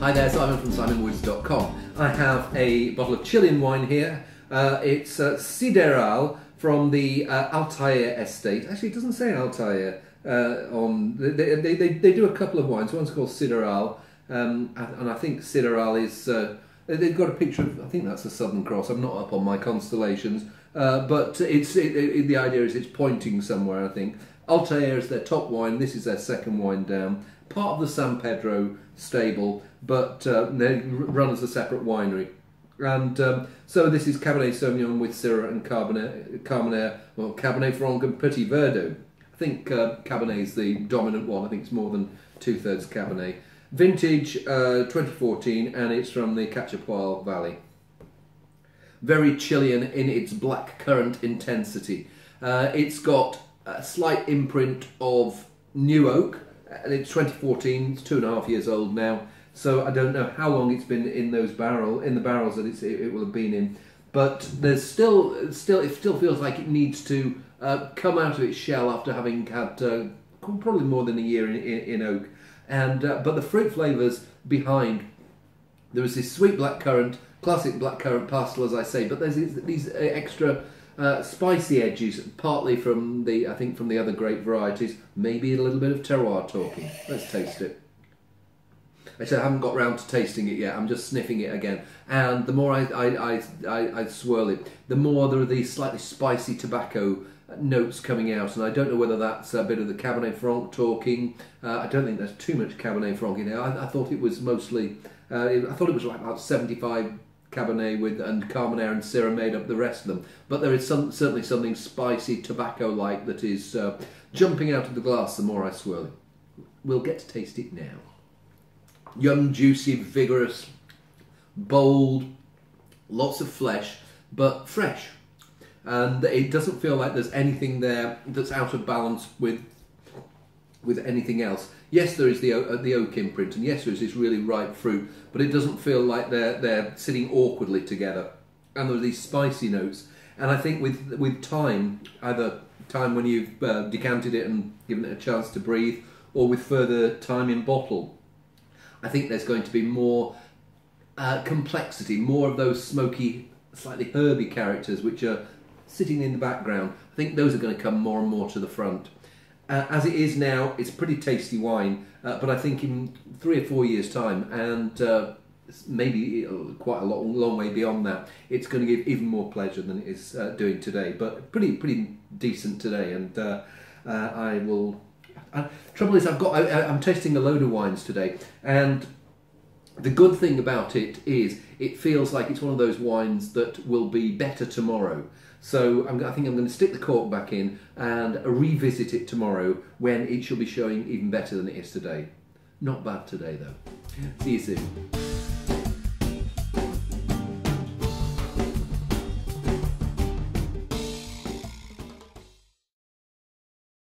Hi there, Simon from simonwoods.com. I have a bottle of Chilean wine here. Uh, it's uh, Sideral from the uh, Altair estate. Actually, it doesn't say Altair uh, on. They, they, they, they, do a couple of wines. One's called Sideral, um, and I think Sideral is. Uh, they've got a picture of. I think that's a Southern Cross. I'm not up on my constellations, uh, but it's it, it, the idea is it's pointing somewhere. I think Altair is their top wine. This is their second wine down. Part of the San Pedro stable, but uh, they run as a separate winery. And um, so this is Cabernet Sauvignon with Syrah and Cabernet, Carmenere, well, Cabernet Franc and Petit Verdot. I think uh, Cabernet is the dominant one. I think it's more than two thirds Cabernet. Vintage uh, 2014, and it's from the Cachapoal Valley. Very Chilean in its black currant intensity. Uh, it's got a slight imprint of new oak, and it's 2014. It's two and a half years old now. So I don't know how long it's been in those barrel in the barrels that it, it will have been in, but there's still still it still feels like it needs to uh, come out of its shell after having had uh, probably more than a year in, in, in oak, and uh, but the fruit flavors behind there is this sweet black currant, classic black currant pastille as I say, but there's these, these uh, extra uh, spicy edges, partly from the I think from the other grape varieties, maybe a little bit of terroir talking. Let's taste it. Actually, I haven't got round to tasting it yet. I'm just sniffing it again. And the more I, I, I, I, I swirl it, the more there are these slightly spicy tobacco notes coming out. And I don't know whether that's a bit of the Cabernet Franc talking. Uh, I don't think there's too much Cabernet Franc in there. I, I thought it was mostly, uh, I thought it was like about 75 Cabernet with and Carmenere and Syrah made up the rest of them. But there is some, certainly something spicy tobacco-like that is uh, jumping out of the glass the more I swirl it. We'll get to taste it now young, juicy, vigorous, bold, lots of flesh, but fresh. And it doesn't feel like there's anything there that's out of balance with with anything else. Yes, there is the uh, the oak imprint, and yes, there is this really ripe fruit, but it doesn't feel like they're they're sitting awkwardly together. And there are these spicy notes. And I think with with time, either time when you've uh, decanted it and given it a chance to breathe, or with further time in bottle, I think there's going to be more uh, complexity, more of those smoky, slightly herby characters which are sitting in the background. I think those are going to come more and more to the front. Uh, as it is now, it's pretty tasty wine, uh, but I think in three or four years' time, and uh, maybe quite a long, long way beyond that, it's going to give even more pleasure than it is uh, doing today. But pretty, pretty decent today, and uh, uh, I will trouble is, I've got I, am tasting a load of wines today, and the good thing about it is it feels like it's one of those wines that will be better tomorrow. So I'm, I think I'm going to stick the cork back in and revisit it tomorrow when it shall be showing even better than it is today. Not bad today though. See you soon.